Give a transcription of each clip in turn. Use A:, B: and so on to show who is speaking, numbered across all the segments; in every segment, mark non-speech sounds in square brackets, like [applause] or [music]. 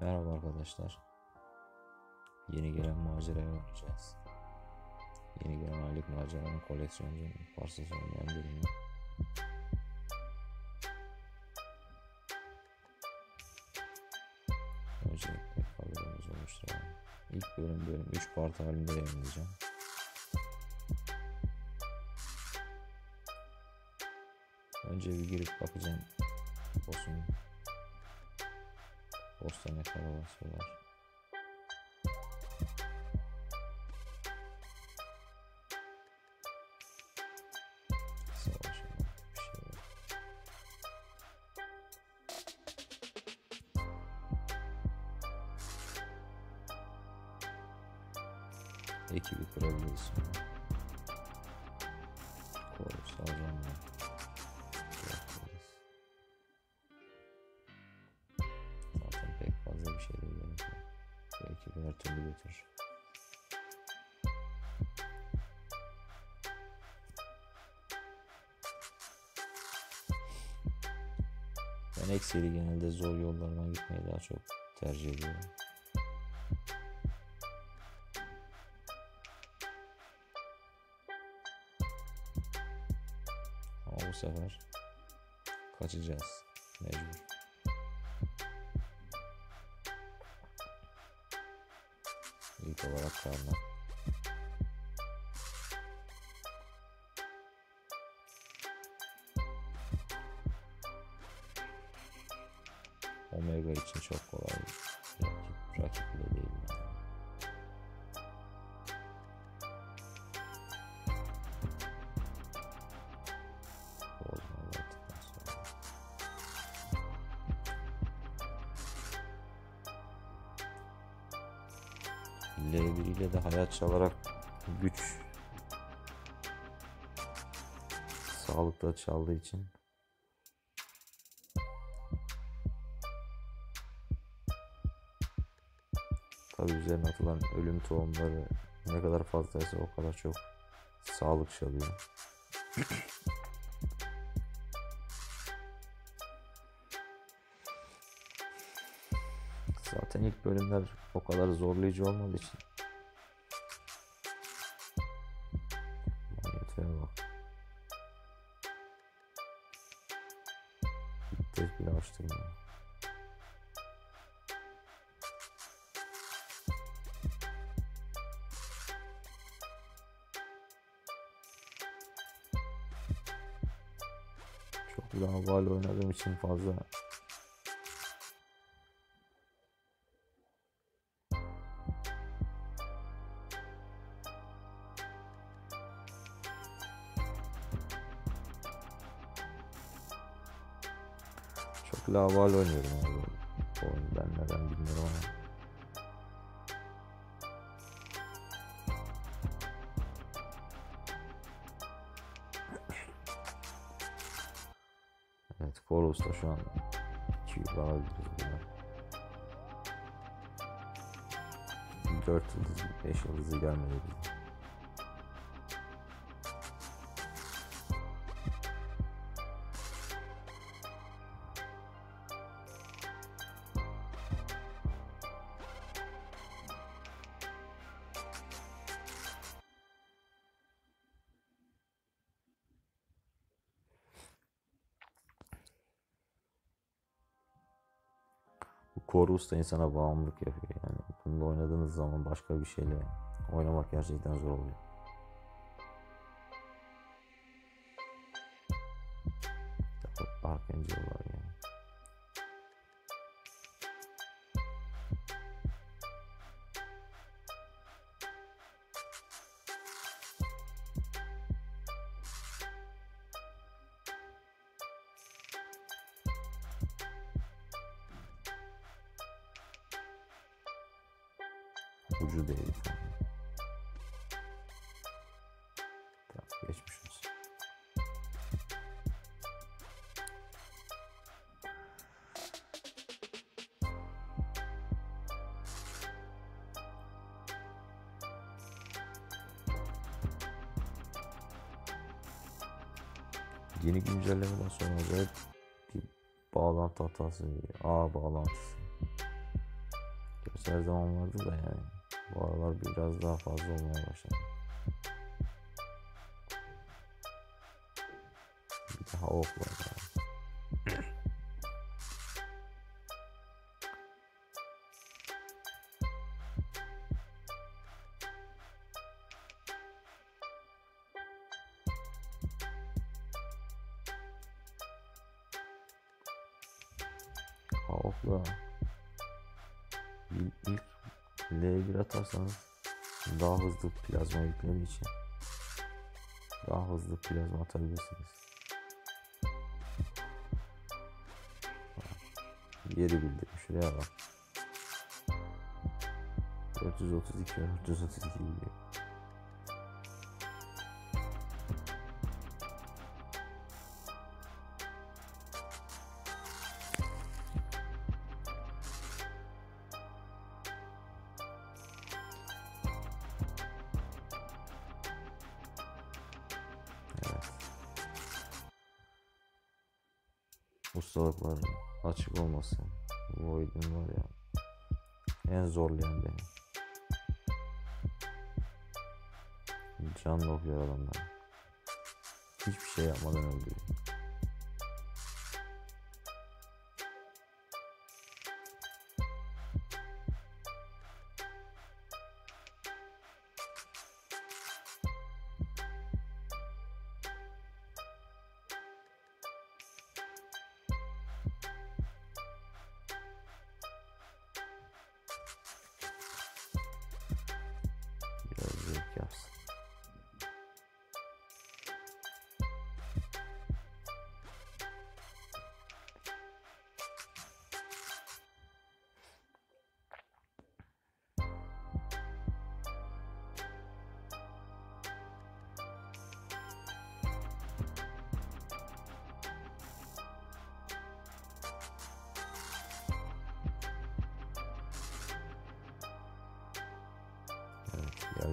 A: Merhaba arkadaşlar. Yeni gelen maceraya oynayacağız. Yeni gelen aylık maceranın koleksiyoncu parçası olmayan bölümü. Öncelikle kadromuzu oluşturalım. İlk bölüm bölüm 3 part halinde yayınlayacağım. Önce bir girip bakacağım. Boss'un Boss'ta ne kadar basıyorlar. Savaşın bir şey yok. Ekibi kurabiliriz Ben ekseri genelde zor yollardan gitmeyi daha çok tercih ediyorum. Ama bu sefer kaçacağız mecbur. İlk olarak karnı. Omega için çok kolay. Rakip, rakip bile değil. Yani. Bozma baktıktan sonra. L1 ile de hayat çalarak güç sağlıkta çaldığı için tabi üzerine atılan ölüm tohumları ne kadar fazlaysa o kadar çok sağlık çalıyor. Zaten ilk bölümler o kadar zorlayıcı olmadığı için. Çok laval oynadığım için fazla. Çok laval oynuyorum Evet Koros'ta şu an 2 yıl alabiliriz buradan. 4 yıldız, 5 yıldızı gelmedi Chorus da insana bağımlılık yapıyor yani. Bunda oynadığınız zaman başka bir şeyle oynamak gerçekten zor oluyor. Yeni güncellemeden sonra acayip bir bağlantı hatası, ağ bağlantısı. gerçi her zaman vardı da yani. Bu aralar biraz daha fazla olmaya başladı. Bir daha offline yani. Plazma yükleri için daha hızlı plazma atabilirsiniz. Yeri bildim. Şuraya bak. 432 432 gidiyor. Canlı okuyor adamlar. Hiçbir şey yapmadan öldürüyor.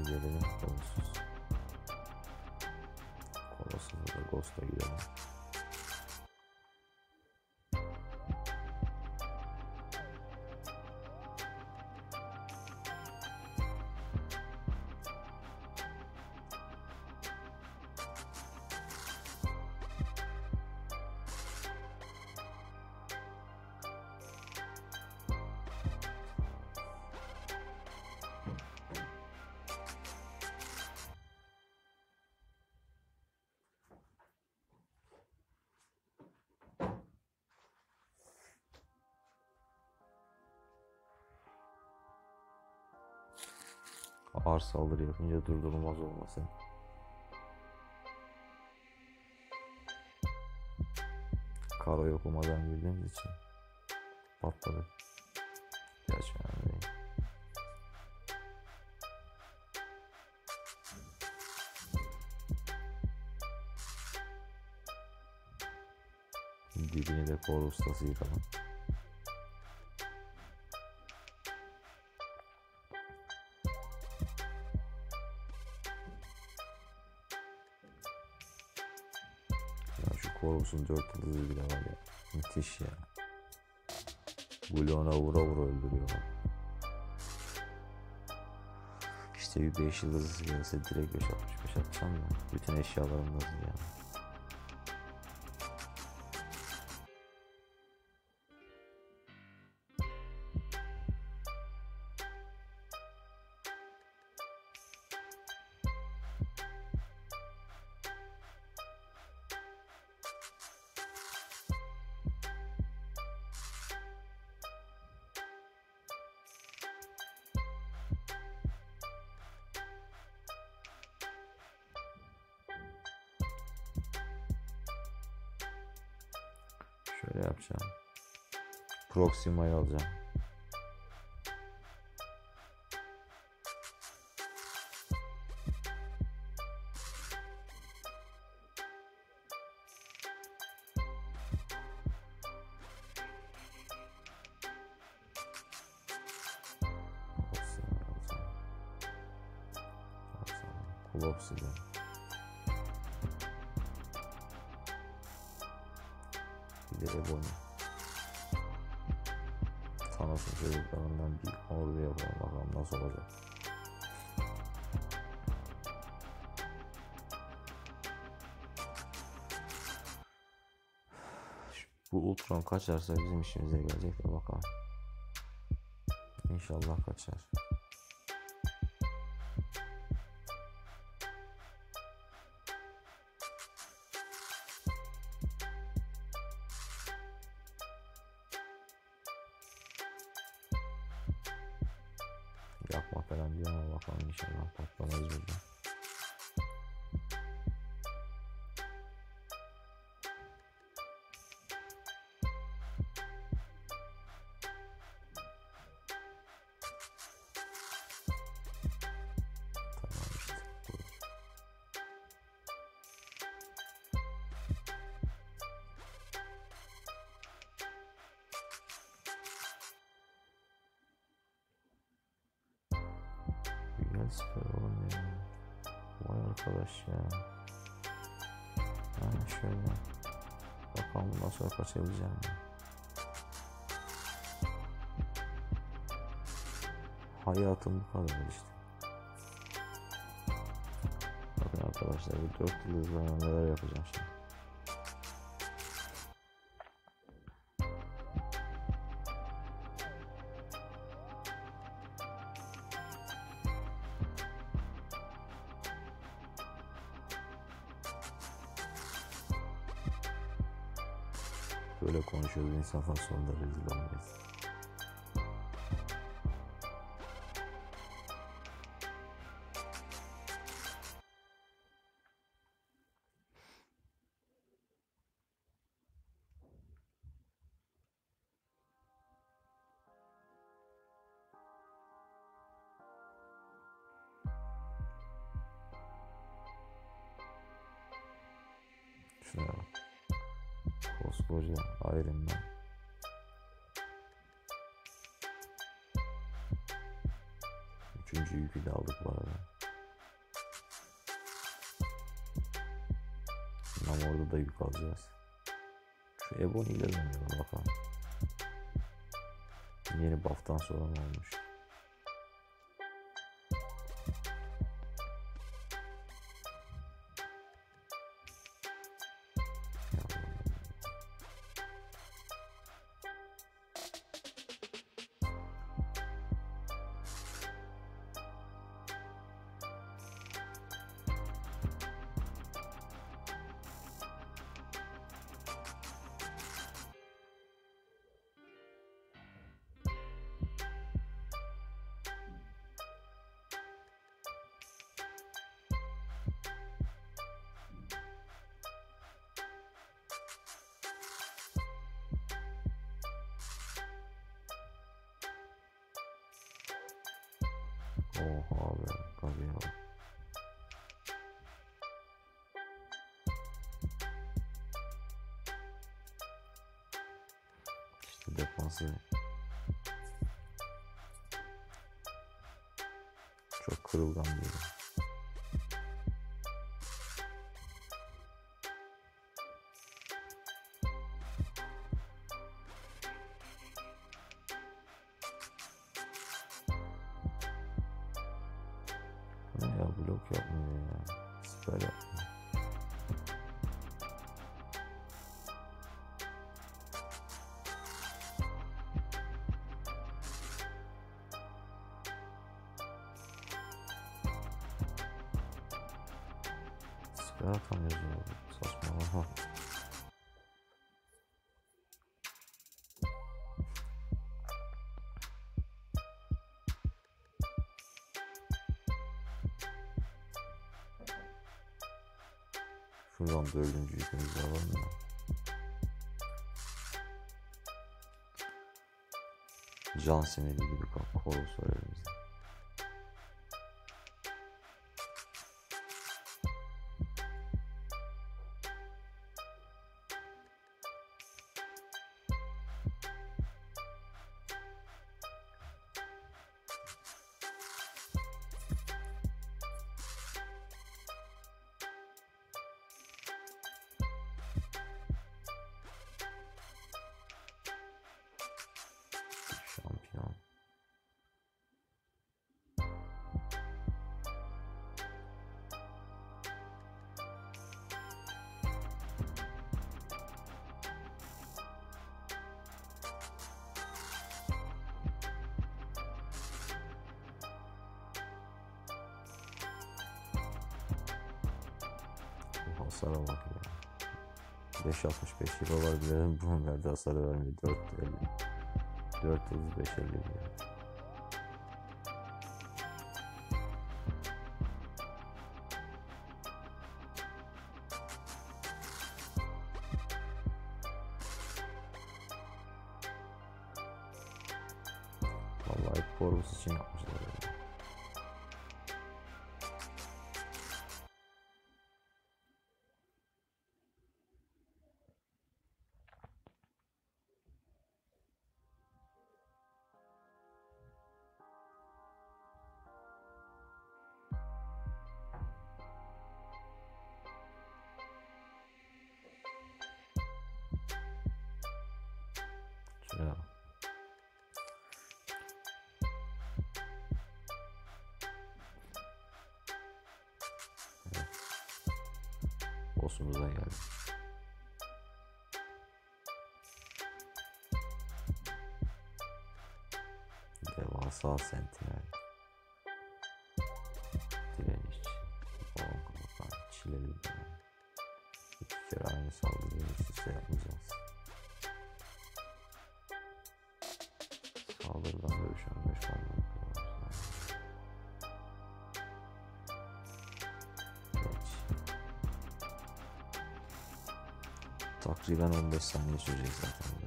A: geldiğini konusuz. Konusuz da Ghost'a gidelim. Ağır saldırı yapınca durdurulmaz olması. Karo okumadan girdiğimiz için patladı. Gerçi önemli değil. Dibini de kor ustası yıkalım. Ya Corvus'un dört yıldızı bile var ya. Müthiş ya. Bloğuna vura vura öldürüyor. İşte bir 5 yıldızı gelse direkt 5 65 atacağım da. Bütün eşyalarım hazır yani. Şöyle yapacağım. Proxima'yı alacağım. Proxima'yı alacağım. Alsam. Kulopsi'den. Ebony. Thanos masum çocuklarından bir ordu yapalım bakalım nasıl olacak. Bu Ultron kaçarsa bizim işimize gelecek de bakalım. İnşallah kaçar. Yapma falan diyor ama bakalım inşallah patlamayız burada. Süper oğlum ya. Vay arkadaş ya. Ha şöyle. Bakalım bundan sonra kaçabileceğim mi? Hayatım bu kadar işte. Bakın arkadaşlar bu 4 yıldızla neler yapacağım şimdi. Böyle konuşuyoruz insanlar sonunda rezil olmayız. Şuna bak. Koskoca Iron Man. Üçüncü yükü de aldık bu arada. Namor'da da yük alacağız. Şu Ebony ile dönüyorum bakalım. Yeni buff'tan sonra ne olmuş? Oha be tabii ya. İşte defansı çok kırılgan biri. Ne ya blok yapmıyor ya. Dördüncü yükümüzü alalım ya. Can simidi gibi kol var elimizde. Hasara bak ya. 5.65 euro var bile [laughs] bunun verdiği hasarı vermiyor. 4.50. 435 50 diyor. Vallahi Corvus için yapmışlar. Boss'umuza geldik. Devasa sentinel. Direniş. Kapakan. Çileli dönem. İki kere aynı saldırıyı üst üste yapmayacağız. Saldırıdan dövüşen 5 Takriben 15 saniye sürecek zaten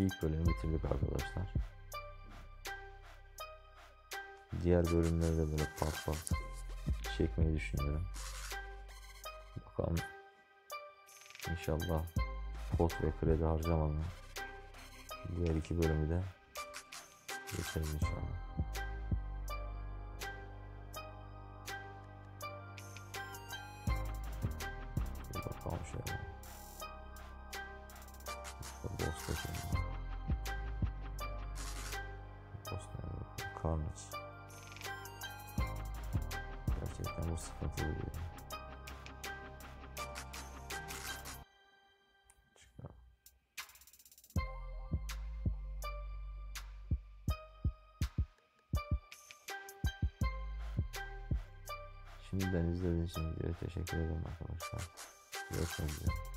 A: İlk bölümü bitirdik arkadaşlar. Diğer bölümleri de böyle part part çekmeyi düşünüyorum. Bakalım. İnşallah pot ve kredi harcamadan diğer iki bölümü de geçeriz inşallah. Bir Çıkar. Şimdiden izlediğiniz için teşekkür ederim arkadaşlar. Görüşmek üzere.